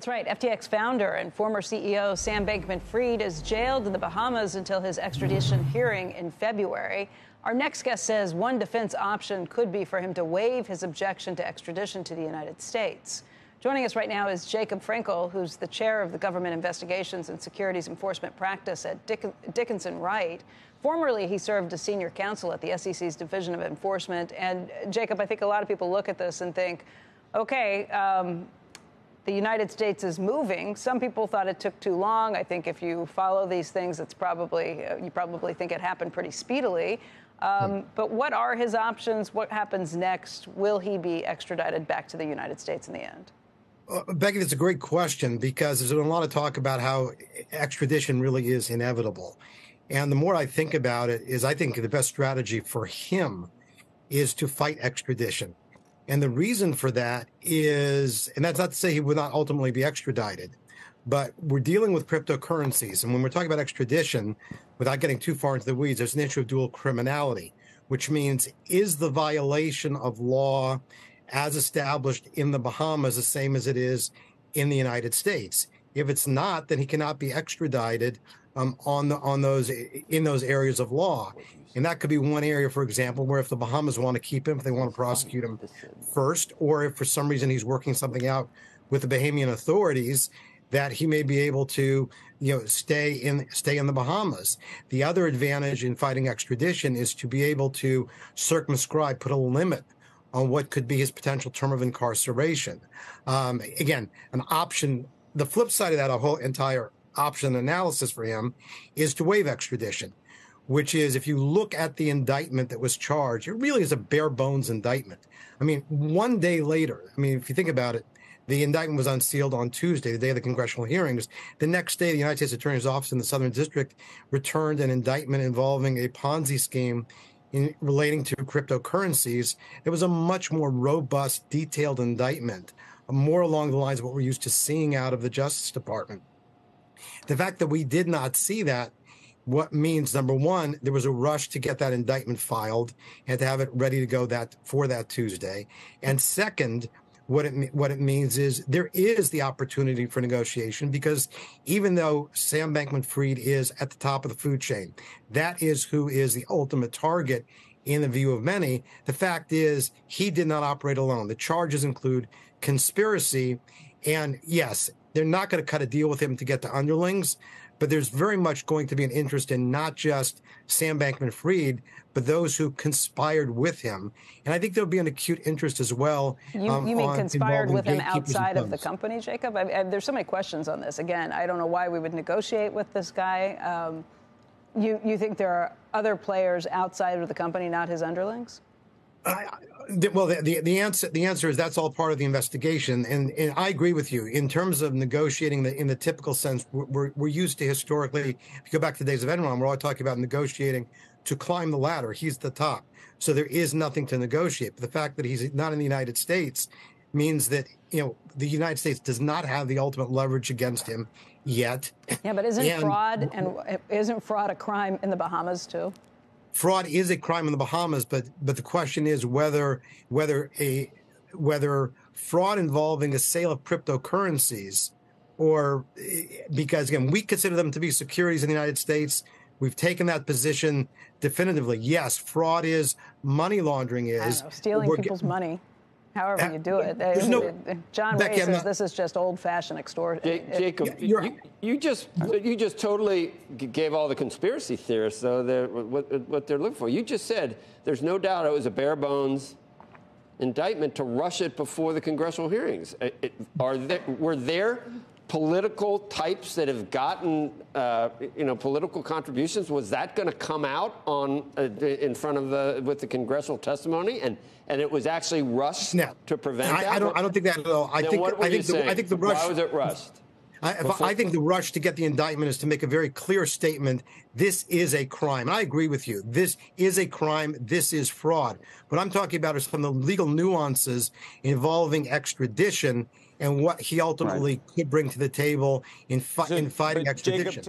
That's right. FTX founder and former CEO Sam Bankman Fried is jailed in the Bahamas until his extradition hearing in February. Our next guest says one defense option could be for him to waive his objection to extradition to the United States. Joining us right now is Jacob Frenkel, who's the chair of the Government Investigations and Securities Enforcement Practice at Dick- Dickinson Wright. Formerly, he served as senior counsel at the SEC's Division of Enforcement. And Jacob, I think a lot of people look at this and think, okay, um, the United States is moving. Some people thought it took too long. I think if you follow these things, it's probably uh, you probably think it happened pretty speedily. Um, but what are his options? What happens next? Will he be extradited back to the United States in the end? Uh, Becky, that's a great question because there's been a lot of talk about how extradition really is inevitable. And the more I think about it, is I think the best strategy for him is to fight extradition. And the reason for that is, and that's not to say he would not ultimately be extradited, but we're dealing with cryptocurrencies. And when we're talking about extradition, without getting too far into the weeds, there's an issue of dual criminality, which means is the violation of law as established in the Bahamas the same as it is in the United States. If it's not, then he cannot be extradited um, on the on those in those areas of law. And that could be one area, for example, where if the Bahamas want to keep him, if they want to prosecute him first, or if for some reason he's working something out with the Bahamian authorities, that he may be able to, you know, stay in stay in the Bahamas. The other advantage in fighting extradition is to be able to circumscribe, put a limit on what could be his potential term of incarceration. Um, again, an option. The flip side of that, a whole entire option analysis for him, is to waive extradition, which is if you look at the indictment that was charged, it really is a bare bones indictment. I mean, one day later, I mean, if you think about it, the indictment was unsealed on Tuesday, the day of the congressional hearings. The next day, the United States Attorney's Office in the Southern District returned an indictment involving a Ponzi scheme in relating to cryptocurrencies, it was a much more robust, detailed indictment, more along the lines of what we're used to seeing out of the Justice Department. The fact that we did not see that, what means number one, there was a rush to get that indictment filed and to have it ready to go that for that Tuesday. And second, what it what it means is there is the opportunity for negotiation because even though Sam Bankman-Fried is at the top of the food chain, that is who is the ultimate target in the view of many. The fact is he did not operate alone. The charges include conspiracy, and yes, they're not going to cut a deal with him to get the underlings, but there's very much going to be an interest in not just Sam Bankman Fried, but those who conspired with him. And I think there'll be an acute interest as well. You, um, you mean conspired with him outside of the company, Jacob? I, I, there's so many questions on this. Again, I don't know why we would negotiate with this guy. Um, you, you think there are other players outside of the company, not his underlings? I, well, the, the, the, answer the answer is that's all part of the investigation, and, and I agree with you in terms of negotiating the in the typical sense. We're, we're used to historically. If you go back to the days of Enron, we're all talking about negotiating to climb the ladder. He's the top, so there is nothing to negotiate. But the fact that he's not in the United States means that you know the United States does not have the ultimate leverage against him yet. Yeah, but isn't and, fraud and isn't fraud a crime in the Bahamas too? Fraud is a crime in the Bahamas, but but the question is whether whether a whether fraud involving a sale of cryptocurrencies or because again we consider them to be securities in the United States. We've taken that position definitively. Yes, fraud is, money laundering is. Know, stealing people's money however you do it. No, John Becky, Ray says not, this is just old-fashioned extortion. J- Jacob, you, you, just you just totally gave all the conspiracy theorists though they're, what, what they're looking for. You just said there's no doubt it was a bare bones indictment to rush it before the congressional hearings. It, are there, were there political types that have gotten, uh, you know, political contributions, was that going to come out on uh, in front of the with the congressional testimony, and and it was actually rushed no. to prevent I, that? I don't. I don't think that at all. I then think. I think. The, I think the rush. Why was it rushed? I, I, think the rush to get the indictment is to make a very clear statement. This is a crime. And I agree with you. This is a crime. This is fraud. What I'm talking about is some of the legal nuances involving extradition and what he ultimately right. could bring to the table in, fi- so, in fighting extradition. Jacob,